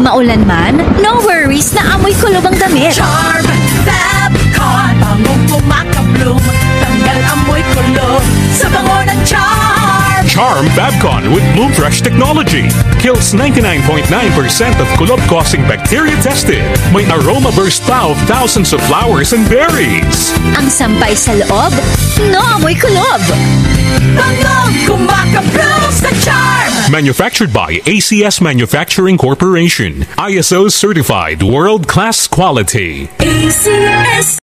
Maulan man, no worries na amoy kulob ang damit. Charm Fabcon Bangong kumakabloom Tanggal amoy kulob Sa bango ng Charm Charm Fabcon with Bloom Fresh technology kills 99.9% of kulob-causing bacteria tested. May aroma burst pa of thousands of flowers and berries. Ang sampay sa loob, no amoy kulob. Bangong Manufactured by ACS Manufacturing Corporation. ISO certified world-class quality. ACS